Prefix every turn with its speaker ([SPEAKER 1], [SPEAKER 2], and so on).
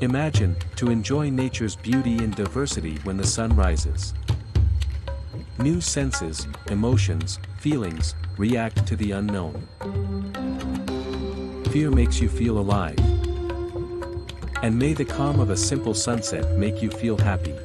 [SPEAKER 1] Imagine, to enjoy nature's beauty and diversity when the sun rises. New senses, emotions, feelings, react to the unknown. Fear makes you feel alive. And may the calm of a simple sunset make you feel happy.